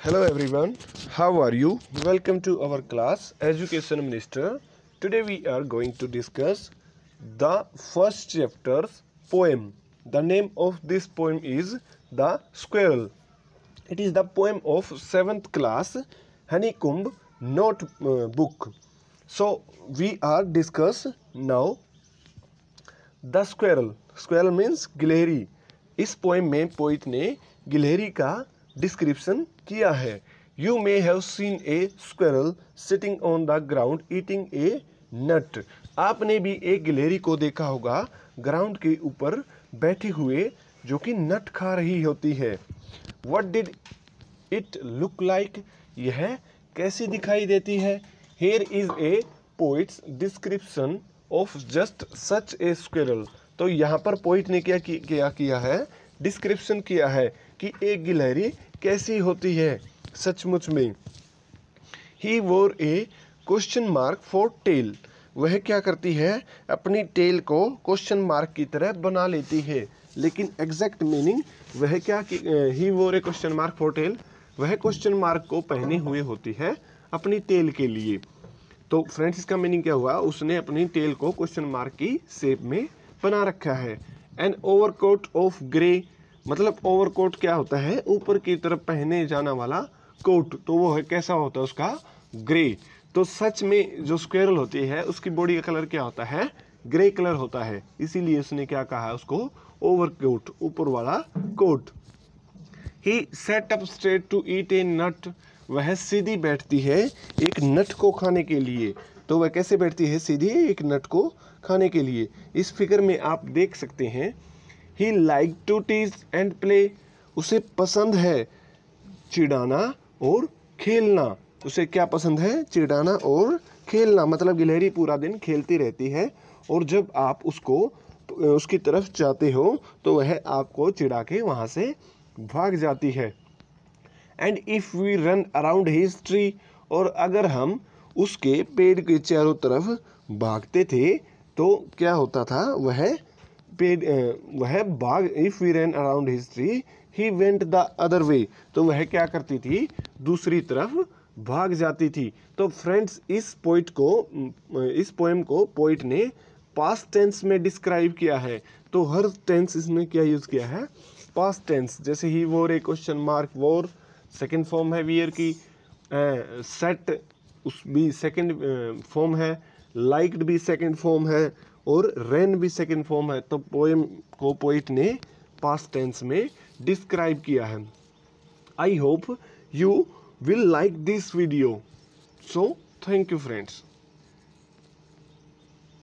Hello everyone, how are you? Welcome to our class Education Minister. Today we are going to discuss the first chapter's poem. The name of this poem is The Squirrel. It is the poem of 7th class Honeycomb notebook. So we are discuss now the squirrel squirrel means गिलहरी इस poem में poet ने गिलहरी का description किया है। You may have seen a squirrel sitting on the ground eating a nut आपने भी एक गिलहरी को देखा होगा ग्राउंड के ऊपर बैठे हुए, जो कि नट खा रही होती है। What did it look like यह कैसी दिखाई देती है? Here is a poet's description of just such a squirrel तो यहाँ पर पोइट ने किया किया है? डिस्क्रिप्शन किया है कि एक गिलहरी कैसी होती है, सचमुच में। He wore a question mark for tail वह क्या करती है, अपनी टेल को क्वेश्चन मार्क की तरह बना लेती है। लेकिन एग्जैक्ट मीनिंग वह क्या he wore a question mark for tail वह क्वेश्चन मार्क को पहने हुए होती है अपनी टेल के लिए। तो फ्रेंड्स इसका मीनिंग क्या हुआ? उसने अपनी टेल को क्वेश्चन मार्क की शेप में बना रखा है। एन ओवरकोट ऑफ़ ग्रे मतलब ओवरकोट क्या होता है? ऊपर की तरफ़ पहने जाना वाला कोट। तो वो है, कैसा होता है उसका? ग्रे। तो सच में जो स्क्वेरल होती है, उसकी बॉडी का कलर क्या होता है? ग्रे कलर होता है। इसीलिए उसने क्या कहा उसको? ओवरकोट, ऊपर वाला coat. He sat up straight to eat a nut वह सीधी बैठती है एक नट को खाने के लिए। तो वह कैसे बैठती है सीधी? एक नट को खाने के लिए। इस फिगर में आप देख सकते हैं he liked to tease and play उसे पसंद है चिड़ाना और खेलना। उसे क्या पसंद है? चिड़ाना और खेलना। मतलब गिलहरी पूरा दिन खेलती रहती है और जब आप उसको, उसकी तरफ़ जाते हो तो वह आपको चिड़ा के वहाँ से भाग जाती है। And if we run around his tree और अगर हम उसके पेड़ के चारों तरफ़ भागते थे तो क्या होता था? वह पेड़ वह भाग if we run around his tree he went the other way तो वह क्या करती थी? दूसरी तरफ़ भाग जाती थी। तो फ्रेंड्स इस पोइट को इस पोएम को पोइट ने पास्ट टेंस में डिस्क्राइब किया है। तो हर टेंस इसमें क्या यूज़ किया है? पास्ट टेंस जैसे ही wore a question mark wore second form है वियर की सेट उस भी सेकेंड फॉर्म है, लाइक्ड भी सेकेंड फॉर्म है और रेन भी सेकेंड फॉर्म है। तो पोएम को पोइट ने पास्ट टेंस में डिस्क्राइब किया है। I hope you will like this video. So thank you friends.